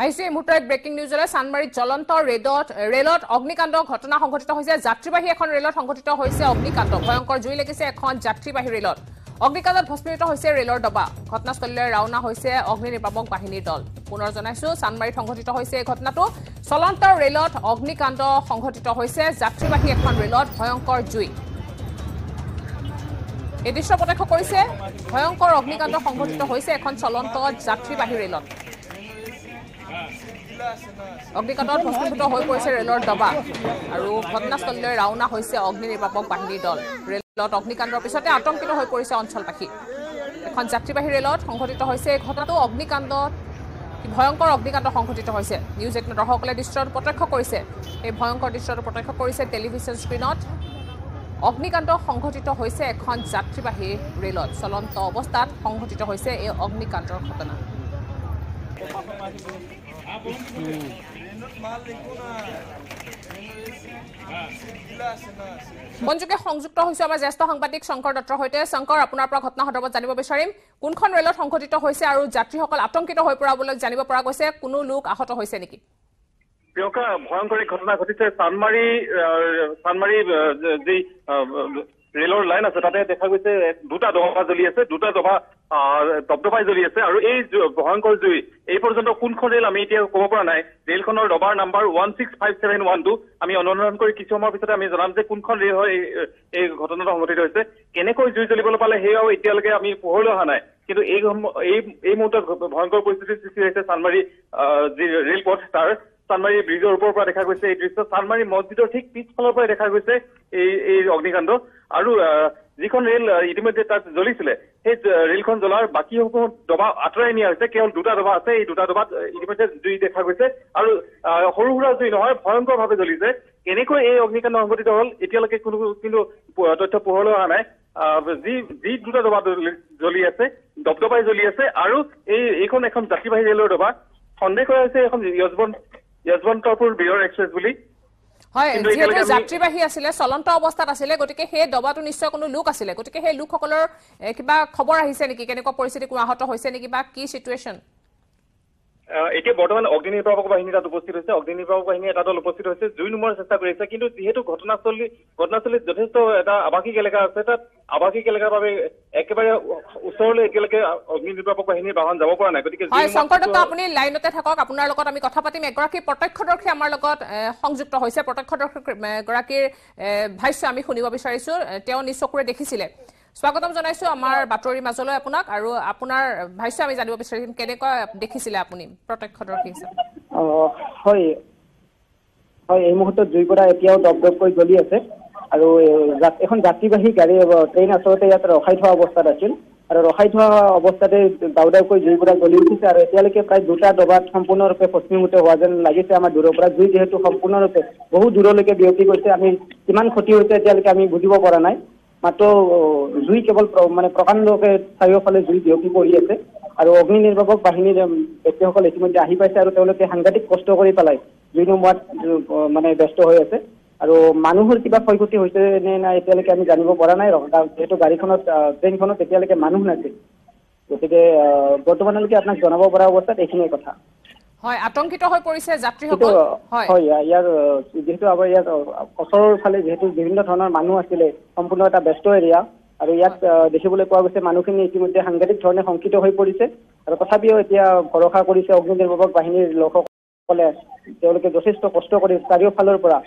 আহিছো এই মুহূৰ্তত ব্ৰেকিং নিউজলৈ চানমাৰীত জ্বলন্ত ৰেডত ৰেলত অগ্নিকাণ্ড ঘটনা সংঘটিত হৈছে। যাত্ৰীবাহী এখন ৰেলত সংঘটিত হৈছে অগ্নিকাণ্ড। ভয়ংকৰ জুই লাগিছে এখন যাত্ৰীবাহী ৰেলত। অগ্নিকাণ্ডত ভস্মীভূত হৈছে ৰেলৰ ডবা। ঘটনাস্থলীলৈ ৰাওনা হৈছে অগ্নি নিৰ্বাপক বাহিনীৰ দল। পুনৰ জনাইছো চানমাৰীত সংঘটিত হৈছে এই ঘটনাটো। চলন্ত ৰেলত অগ্নিকাণ্ড সংঘটিত হৈছে। যাত্ৰীবাহী এখন ৰেলত ভয়ংকৰ জুই। এই দৃশ্য প্ৰত্যক্ষ কৰিছে ভয়ংকৰ অগ্নিকাণ্ড সংঘটিত হৈছে এখন চলন্ত যাত্ৰীবাহী ৰেলত। অগ্নিকাণ্ডত ভস্মীভূত হৈ পৰিছে ৰেলৰ ডবা আৰু ঘটনাস্থলীলৈ ৰাওনা হৈছে অগ্নি নিৰ্বাপক বাহিনীৰ দল। ৰেলত অগ্নিকাণ্ডৰ পিছতে আতংকিত হৈ পৰিছে অঞ্চলবাসী। এখন যাত্ৰীবাহী ৰেলত সংঘটিত হৈছে এই ঘটনাটো অগ্নিকাণ্ডত ভয়ংকৰ অগ্নিকাণ্ড সংঘটিত হৈছে। নিউজ এইটিনৰ দৰ্শকসকলে দৃশ্যটো প্ৰত্যক্ষ কৰিছে। এই ভয়ংকৰ দৃশ্যটো প্ৰত্যক্ষ কৰিছে টেলিভিছন স্ক্ৰীণত। অগ্নিকাণ্ড সংঘটিত হৈছে এখন যাত্ৰীবাহী ৰেলত। চলন্ত অৱস্থাত সংঘটিত হৈছে এই অগ্নিকাণ্ডৰ ঘটনা। মঞ্জুকে সংযুক্ত হৈছো আমাৰ জ্যেষ্ঠ সাংবাদিক শংকৰ দত্তৰ সৈতে। শংকৰ আপোনাৰ পৰা ঘটনা সন্দৰ্ভত জানিব বিচাৰিম। কোনখন ৰেলত সংঘটিত হৈছে আৰু যাত্ৰীসকল আতংকিত হৈ পৰাবলৈ জানিব পৰা গৈছে? কোনো লোক আহত হৈছে নেকি? প্ৰিয়ংকা ভয়ংকৰ ঘটনা ঘটিছে। চানমাৰী চানমাৰী যি ৰেলৰ লাইন আছে তাতে দেখা গৈছে দুটা ডবা জ্বলি আছে। দুটা দপদপাই জ্বলি আছে। আৰু এই ভয়ংকৰ জুই এই পৰ্যন্ত কোনখন ৰেল আমি এতিয়া ক'ব পৰা নাই। ৰেলখনৰ ডবাৰ number one six five seven one two আমি অনুসন্ধান কৰি কিছু সময়ৰ পিছতে আমি জনাম যে কোনখন ৰেল হয় এই- ঘটনাটো সংঘটিত হৈছে। কেনেকৈ জুই জ্বলিবলৈ পালে সেয়াও এতিয়ালৈকে আমি পোহৰলৈ অহা নাই। কিন্তু এই এই এই মুহূৰ্তত ভয়ংকৰ পৰিস্থিতিৰ সৃষ্টি হৈছে চানমাৰী যি ৰেলপথ তাৰ চানমাৰী ব্ৰিজৰ ওপৰৰ পৰা দেখা গৈছে এই দৃশ্য। চানমাৰী মছজিদৰ ঠিক পিছফালৰ পৰাই দেখা গৈছে এই এই অগ্নিকাণ্ড। আৰু যিখন ৰেল ইতিমধ্যে তাত জ্বলিছিলে সেই ৰেলখন জ্বলাৰ বাকীসমূহ ডবা আঁতৰাই নিয়া হৈছে কেৱল দুটা ডবা আছে এই দুটা ডবাত ইতিমধ্যে জুই দেখা গৈছে আৰু সৰু সুৰা জুই নহয় ভয়ংকৰভাৱে জ্বলিছে। কেনেকৈ এই অগ্নিকাণ্ড সংঘটিত হ'ল এতিয়ালৈকে কোনো কিন্তু তথ্য পোহৰলৈ অহা নাই। যি যি দুটা ডবা জ্বলি- আছে দপদপাই জ্বলি আছে আৰু এই এইখন এখন যাত্ৰীবাহী ৰেলৰ ডবা সন্দেহ কৰা হৈছে এখন য়জবন্ত য়জবন্তপুৰ বীৰৰ এক্সপ্ৰেছ বুলি। হয় যিহেতু যাত্ৰীবাহী আছিলে চলন্ত অৱস্থাত আছিলে গতিকে সেই ডবাটো নিশ্চয় কোনো লোক আছিলে। গতিকে সেই লোকসকলৰ কিবা খবৰ আহিছে নেকি? কেনেকুৱা পৰিস্থিতি কোনো আহত হৈছে নেকি বা কি চিটুৱেশ্যন এতিয়া বৰ্তমান অগ্নি নিৰ্বাপক বাহিনী তাত উপস্থিত হৈছে। অগ্নি নিৰ্বাপক বাহিনী এটা দল উপস্থিত হৈছে জুই নুমুৱাৰ চেষ্টা কৰি আছে। কিন্তু যিহেতু ঘটনাস্থলী ঘটনাস্থলীত যথেষ্ট এটা আৱাসিক এলেকা আছে তাত আৱাসিক এলেকাৰ বাবে একেবাৰে ওচৰলৈ এতিয়ালৈকে অগ্নি নিৰ্বাপক বাহিনীৰ বাহন যাব পৰা নাই। গতিকে জুই হয় নুমুৱাৰ শংকৰ দত্ত পিছত- আপুনি লাইনতে থাকক। আপোনাৰ লগত আমি কথা পাতিম। এগৰাকী প্ৰত্যক্ষদৰ্শী আমাৰ লগত সংযুক্ত হৈছে। প্ৰত্যক্ষদৰ্শী গৰাকীৰ ভাষ্য আমি শুনিব বিচাৰিছো। তেওঁ নিজ চকুৰে দেখিছিলে। স্বাগতম জনাইছো আমাৰ বাতৰিৰ মাজলৈ আপোনাক আৰু আপোনাৰ ভাষ্য আমি জানিব বিচাৰিম কেনেকুৱা দেখিছিলে আপুনি প্ৰত্যক্ষদৰ্শী হিচাপে? হয়। এই মুহূৰ্তত জুই পৰা এতিয়াও দপ জ্বলি আছে। আৰু এখন যাত্ৰীবাহী গাড়ী ট্ৰেইন আচলতে ইয়াত ৰখাই থোৱা অৱস্থাত আছিল। আৰু ৰখাই থোৱা অৱস্থাতে দাউ দাউকৈ জুই পৰা জ্বলি উঠিছে আৰু এতিয়ালৈকে প্ৰায় দুটা ডবাত সম্পূৰ্ণৰূপে ভস্মীভূত হোৱা যেন লাগিছে। আমাৰ দূৰৰ পৰা জুই যিহেতু সম্পূৰ্ণৰূপে বহু দূৰলৈকে বিয়পি গৈছে। আমি কিমান ক্ষতি হৈছে এতিয়ালৈকে আমি বুজিব পৰা নাই। মাত্ৰ জুই কেৱল মানে প্ৰকাণ্ডকে চাৰিওফালে জুই বিয়পি পৰি আছে আৰু অগ্নি নিৰ্বাপক বাহিনীৰ ব্যক্তিসকল ইতিমধ্যে আহি পাইছে আৰু তেওঁলোকে সাংঘাতিক কষ্ট কৰি পেলাই জুই নুমুৱাত মানে ব্যস্ত হৈ আছে। আৰু মানুহৰ কিবা ক্ষয়ক্ষতি হৈছে নে নাই এতিয়ালৈকে আমি জানিব পৰা নাই। যিহেতু গাড়ীখনত ট্ৰেইনখনত এতিয়ালৈকে মানুহ নাছিল। গতিকে বৰ্তমানলৈকে আপোনাক জনাব পৰা অৱস্থাত এইখিনিয়ে কথা। হয় আতংকিত হৈ পৰিছে যাত্ৰীসকল? হয়। ইয়াৰ যিহেতু আমাৰ ইয়াত ওচৰৰ ফালে যিহেতু বিভিন্ন ধৰণৰ মানুহ আছিলে সম্পূৰ্ণ এটা ব্যস্ত এৰিয়া আৰু ইয়াত দেখিবলৈ পোৱা গৈছে মানুহখিনি ইতিমধ্যে সাংঘাতিক ধৰণে শংকিত হৈ পৰিছে আৰু তথাপিও এতিয়া ভৰসা কৰিছে অগ্নি বাহিনীৰ লোকসকলে তেওঁলোকে যথেষ্ট কষ্ট কৰি চাৰিওফালৰ পৰা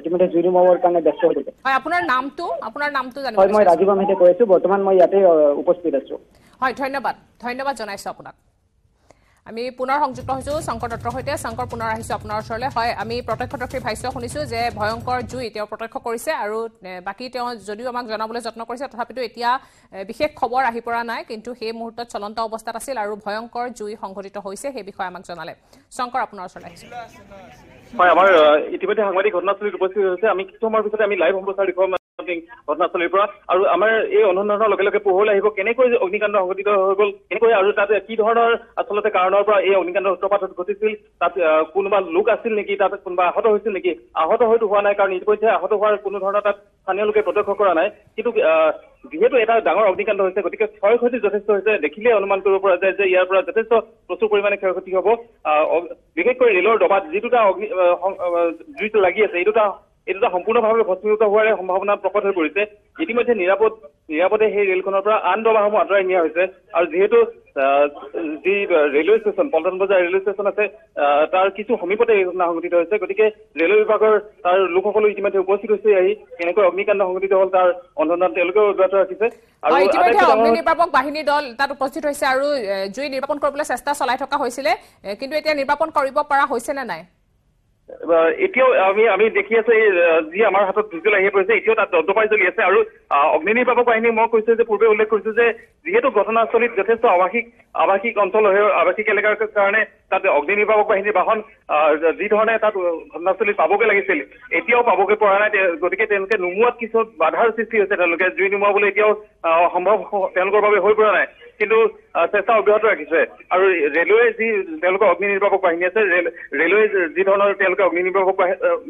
ইতিমধ্যে জুই নুমাবৰ কাৰণে ব্যস্ত হৈ থাকে হয় আপোনাৰ নামটো? আপোনাৰ নামটো জানিব হয় মই। ৰাজীৱ আমিতে কৈ আছো বৰ্তমান মই ইয়াতে উপস্থিত আছো। হয় ধন্যবাদ ধন্যবাদ জনাইছো আপোনাক। আমি পুনৰ সংযুক্ত হৈছো শংকৰ দত্তৰ সৈতে। শংকৰ পুনৰ আহিছো আপোনাৰ ওচৰলৈ। হয় আমি প্ৰত্যক্ষদৰ্শীৰ ভাষ্য শুনিছো যে ভয়ংকৰ জুই তেওঁ প্ৰত্যক্ষ কৰিছে আৰু বাকী তেওঁ যদিও আমাক জনাবলৈ যত্ন কৰিছে তথাপিতো এতিয়া বিশেষ খবৰ আহি পৰা নাই কিন্তু সেই মুহূৰ্তত চলন্ত অৱস্থাত আছিল আৰু ভয়ংকৰ জুই সংঘটিত হৈছে সেই বিষয়ে আমাক জনালে। শংকৰ আপোনাৰ ওচৰলৈ আহিছো। হয় আমাৰ ইতিমধ্যে সাংবাদিক ঘটনাস্থলীত উপস্থিত হৈছে। আমি কিছু সময়ৰ পিছতে আমি লাইভ সম্প্ৰচাৰ দেখুৱাম। ঘটনাস্থলীৰ পৰা। আৰু আমাৰ এই অনুসন্ধানৰ লগে লগে পোহৰলৈ আহিব কেনেকৈ অগ্নিকাণ্ড সংঘটিত হৈ গ'ল কেনেকৈ আৰু তাত কি ধৰণৰ আচলতে কাৰণৰ পৰা এই অগ্নিকাণ্ডৰ সূত্ৰপাত ঘটিছিল তাত কোনোবা লোক আছিল নেকি তাত কোনোবা আহত হৈছিল নেকি আহত হয়তো হোৱা নাই কাৰণ ইতিমধ্যে আহত হোৱাৰ কোনো ধৰণৰ তাত স্থানীয় লোকে প্ৰত্যক্ষ কৰা নাই। কিন্তু যিহেতু এটা ডাঙৰ অগ্নিকাণ্ড হৈছে গতিকে ক্ষয় ক্ষতি যথেষ্ট হৈছে দেখিলে অনুমান কৰিব পৰা যায় যে ইয়াৰ পৰা যথেষ্ট প্ৰচুৰ পৰিমাণে ক্ষয় ক্ষতি হ'ব। বিশেষকৈ ৰেলৰ ডবাত যি দুটা জুইত লাগি আছে এই দুটা এই দুটা সম্পূৰ্ণভাৱে ভস্মীভূত হোৱাৰ সম্ভাৱনা প্ৰকট হৈ পৰিছে। ইতিমধ্যে নিৰাপদ নিৰাপদে সেই ৰেলখনৰ পৰা আন ডবাসমূহ আঁতৰাই নিয়া হৈছে। আৰু যিহেতু যি ৰেলৱে ষ্টেচন পল্টন বজাৰ ৰেলৱে ষ্টেচন আছে তাৰ কিছু সমীপতে এই ঘটনা সংঘটিত হৈছে। গতিকে ৰেলৱে বিভাগৰ তাৰ লোকসকলো ইতিমধ্যে উপস্থিত হৈছে আহি কেনেকৈ অগ্নিকাণ্ড সংঘটিত হ'ল তাৰ অনুসন্ধান তেওঁলোকেও অব্যাহত ৰাখিছে। আৰু ইতিমধ্যে অগ্নি নিৰ্বাপক বাহিনীৰ দল তাত উপস্থিত হৈছে আৰু জুই নিৰ্বাপন কৰিবলৈ চেষ্টা চলাই থকা হৈছিলে। কিন্তু এতিয়া নিৰ্বাপন কৰিব পৰা হৈছে নে নাই? এতিয়াও আমি আমি দেখি আছো এই যি আমাৰ হাতত ভিজুৱেল আহি পৰিছে এতিয়াও তাত দপদপাই জ্বলি আছে আৰু আহ, অগ্নি নিৰ্বাপক বাহিনী মই কৈছো যে পূৰ্বে উল্লেখ কৰিছো যে যিহেতু ঘটনাস্থলীত যথেষ্ট আৱাসিক আৱাসিক অঞ্চল হৈ আৱাসিক এলেকাৰ কাৰণে তাত অগ্নি নিৰ্বাপক বাহিনীৰ বাহন যি ধৰণে তাত ঘটনাস্থলীত পাবগৈ লাগিছিল এতিয়াও পাবগৈ পৰা নাই গতিকে তেওঁলোকে নুমোৱাত কিছু বাধাৰ সৃষ্টি হৈছে তেওঁলোকে জুই নুমুৱাবলৈ এতিয়াও সম্ভৱ তেওঁলোকৰ বাবে হৈ পৰা নাই। কিন্তু চেষ্টা অব্যাহত ৰাখিছে। আৰু ৰেলৱে যি তেওঁলোকৰ অগ্নি নিৰ্বাপক বাহিনী আছে ৰেল- ৰেলৱে যি ধৰণৰ তেওঁলোকে অগ্নি নিৰ্বাপক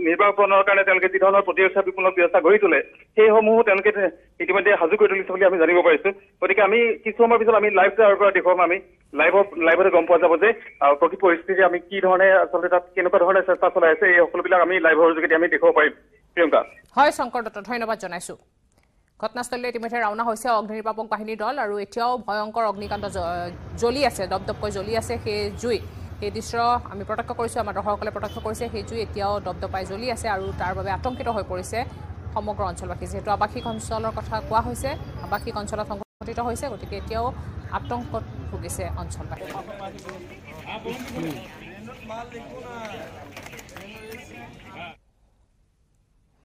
নিৰ্বাপনৰ কাৰণে তেওঁলোকে যি ধৰণৰ প্ৰতিৰক্ষা ব্যৱস্থা গঢ়ি তোলে সেইসমূহো তেওঁলোকে ইতিমধ্যে সাজু কৰি তুলিছে বুলি আমি জানিব পাৰিছো। গতিকে আমি কিছু সময়ৰ পিছত আমি লাইভ তাৰ পৰা দেখুৱাম আমি লাইভত লাইভতে গম পোৱা যাব যে প্ৰকৃত পৰিস্থিতি আমি কি ধৰণে আচলতে তাত কেনেকুৱা ধৰণে চেষ্টা চলাই আছে এই সকলোবিলাক আমি লাইভৰ যোগেদি আমি দেখুৱাব পাৰিম। প্ৰিয়ংকা। হয় শংকৰ দত্ত ধন্যবাদ জনাইছো। ঘটনাস্থলীলৈ ইতিমধ্যে ৰাওনা হৈছে অগ্নি নিৰ্বাপক বাহিনীৰ দল আৰু এতিয়াও ভয়ংকৰ অগ্নিকাণ্ড জ্বলি আছে দপদপকৈ জ্বলি আছে সেই জুই। সেই দৃশ্য আমি প্ৰত্যক্ষ কৰিছোঁ আমাৰ দৰ্শকসকলে প্ৰত্যক্ষ কৰিছে সেই জুই এতিয়াও দপদপাই জ্বলি আছে আৰু তাৰ বাবে আতংকিত হৈ পৰিছে সমগ্ৰ অঞ্চলবাসী। যিহেতু আৱাসিক অঞ্চলৰ কথা কোৱা হৈছে আৱাসিক অঞ্চলত সংঘটিত হৈছে গতিকে এতিয়াও আতংকত ভুগিছে অঞ্চলবাসী।